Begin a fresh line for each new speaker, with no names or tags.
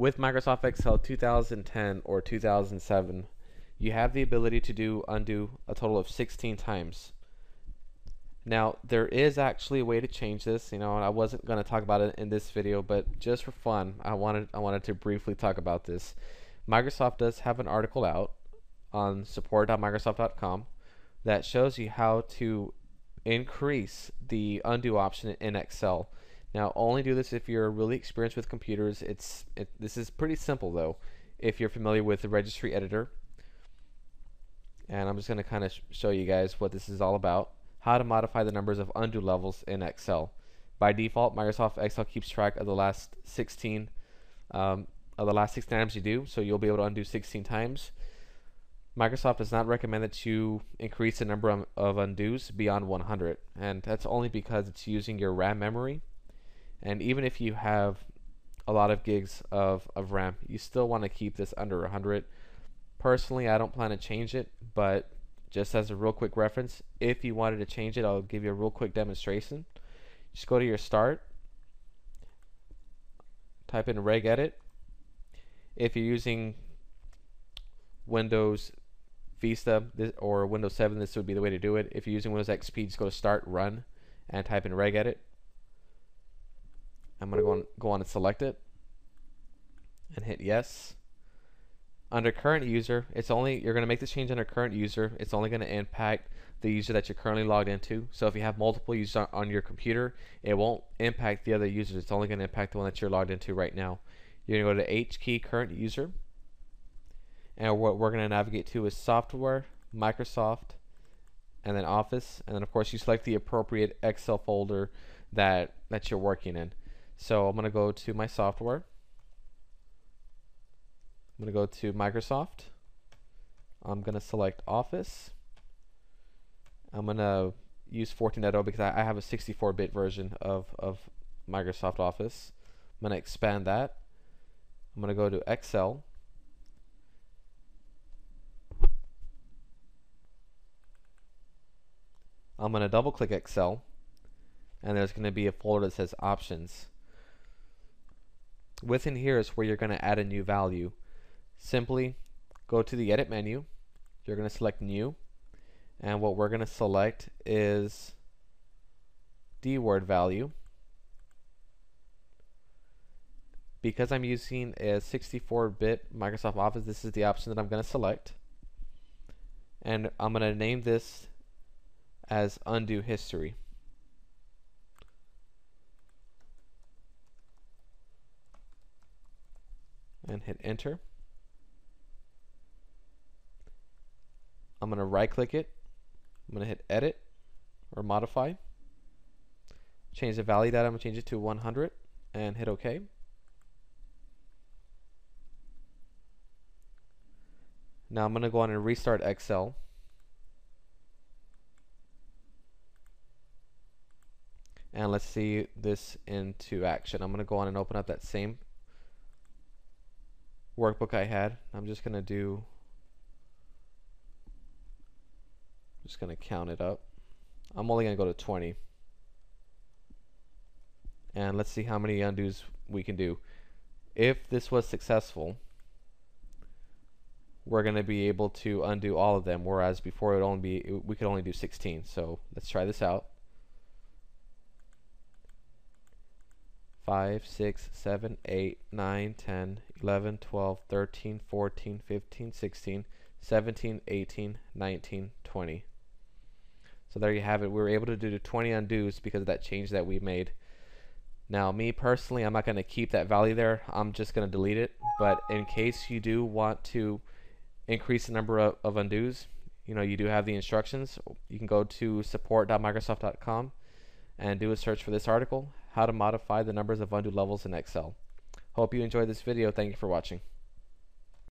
with Microsoft Excel 2010 or 2007, you have the ability to do undo a total of 16 times. Now, there is actually a way to change this, you know, and I wasn't going to talk about it in this video, but just for fun, I wanted I wanted to briefly talk about this. Microsoft does have an article out on support.microsoft.com that shows you how to increase the undo option in Excel. Now, only do this if you're really experienced with computers. It's it, This is pretty simple, though, if you're familiar with the registry editor. And I'm just going to kind of sh show you guys what this is all about, how to modify the numbers of undo levels in Excel. By default, Microsoft Excel keeps track of the last 16 um, of the last 16 times you do, so you'll be able to undo 16 times. Microsoft does not recommend that you increase the number of undos beyond 100, and that's only because it's using your RAM memory and even if you have a lot of gigs of, of RAM, you still want to keep this under 100. Personally, I don't plan to change it, but just as a real quick reference, if you wanted to change it, I'll give you a real quick demonstration. Just go to your start, type in regedit. If you're using Windows Vista this, or Windows 7, this would be the way to do it. If you're using Windows XP, just go to start, run, and type in regedit. I'm going to go on, go on and select it and hit yes. Under current user, it's only you're going to make this change under current user. It's only going to impact the user that you're currently logged into. So if you have multiple users on, on your computer, it won't impact the other users. It's only going to impact the one that you're logged into right now. You're going to go to H key current user. And what we're going to navigate to is software, Microsoft, and then Office. And then of course you select the appropriate Excel folder that, that you're working in. So I'm going to go to my software. I'm going to go to Microsoft. I'm going to select Office. I'm going to use 14.0 because I, I have a 64-bit version of, of Microsoft Office. I'm going to expand that. I'm going to go to Excel. I'm going to double click Excel and there's going to be a folder that says options. Within here is where you're going to add a new value. Simply go to the edit menu. You're going to select new. And what we're going to select is DWORD value. Because I'm using a 64-bit Microsoft Office, this is the option that I'm going to select. And I'm going to name this as undo history. and hit enter. I'm going to right click it. I'm going to hit edit or modify. Change the value that I'm going to change it to 100 and hit OK. Now I'm going to go on and restart Excel. And let's see this into action. I'm going to go on and open up that same workbook I had. I'm just going to do, I'm just going to count it up. I'm only going to go to 20. And let's see how many undos we can do. If this was successful, we're going to be able to undo all of them, whereas before it only be, we could only do 16. So let's try this out. 5, 6, 7, 8, 9, 10, 11, 12, 13, 14, 15, 16, 17, 18, 19, 20. So there you have it. We were able to do 20 undos because of that change that we made. Now, me personally, I'm not going to keep that value there. I'm just going to delete it. But in case you do want to increase the number of, of undos, you know, you do have the instructions. You can go to support.microsoft.com and do a search for this article how to modify the numbers of undo levels in Excel. Hope you enjoyed this video. Thank you for watching.